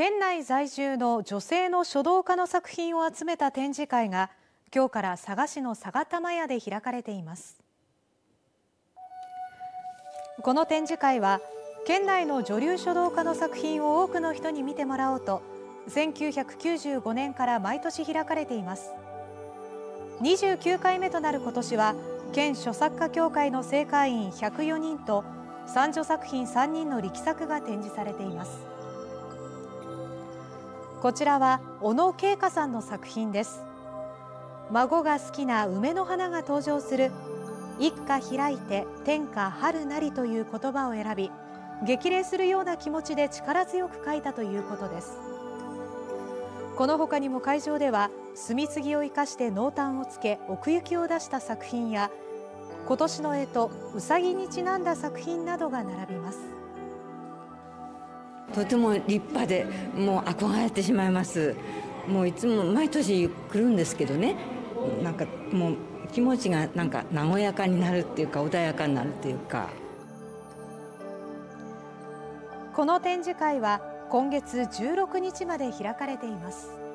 県内在住の女性の書道家の作品を集めた展示会が今日から佐賀市の佐賀玉屋で開かれています。この展示会は県内の女流書道家の作品を多くの人に見てもらおうと1995年から毎年開かれています。29回目となる今年は県書作家協会の正会員104人と三女作品3人の力作が展示されています。こちらは小野恵香さんの作品です。孫が好きな梅の花が登場する一家開いて天下春なりという言葉を選び激励するような気持ちで力強く書いたということです。この他にも会場では墨継ぎを生かして濃淡をつけ奥行きを出した作品や今年の干支うさぎにちなんだ作品などが並びます。とても立派でもう憧れてしまいます。もういつも毎年来るんですけどね。なんかもう気持ちがなんか和やかになるっていうか穏やかになるっていうか。この展示会は今月16日まで開かれています。